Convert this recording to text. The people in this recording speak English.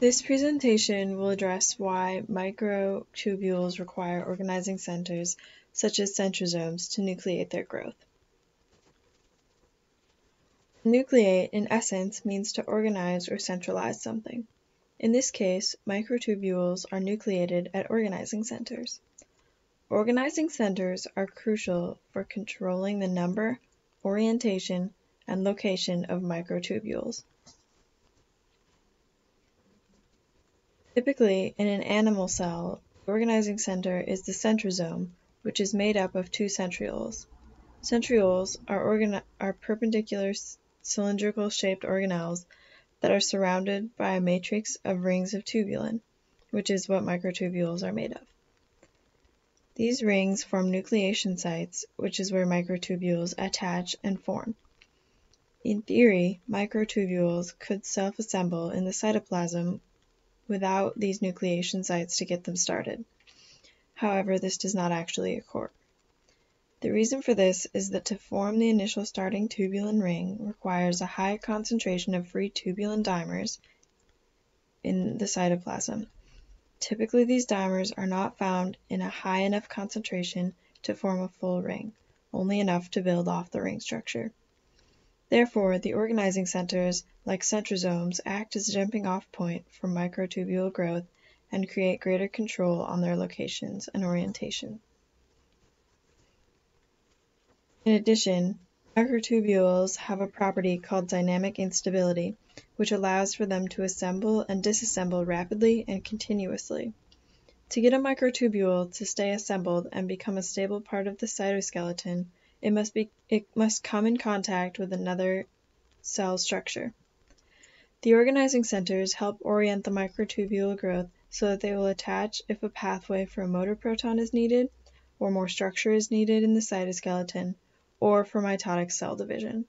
This presentation will address why microtubules require organizing centers such as centrosomes to nucleate their growth. Nucleate, in essence, means to organize or centralize something. In this case, microtubules are nucleated at organizing centers. Organizing centers are crucial for controlling the number, orientation, and location of microtubules. Typically, in an animal cell, the organizing center is the centrosome, which is made up of two centrioles. Centrioles are, are perpendicular cylindrical shaped organelles that are surrounded by a matrix of rings of tubulin, which is what microtubules are made of. These rings form nucleation sites, which is where microtubules attach and form. In theory, microtubules could self-assemble in the cytoplasm without these nucleation sites to get them started. However, this does not actually occur. The reason for this is that to form the initial starting tubulin ring requires a high concentration of free tubulin dimers in the cytoplasm. Typically these dimers are not found in a high enough concentration to form a full ring, only enough to build off the ring structure. Therefore, the organizing centers, like centrosomes, act as a jumping off point for microtubule growth and create greater control on their locations and orientation. In addition, microtubules have a property called dynamic instability, which allows for them to assemble and disassemble rapidly and continuously. To get a microtubule to stay assembled and become a stable part of the cytoskeleton, it must be it must come in contact with another cell structure. The organizing centers help orient the microtubule growth so that they will attach if a pathway for a motor protein is needed, or more structure is needed in the cytoskeleton, or for mitotic cell division.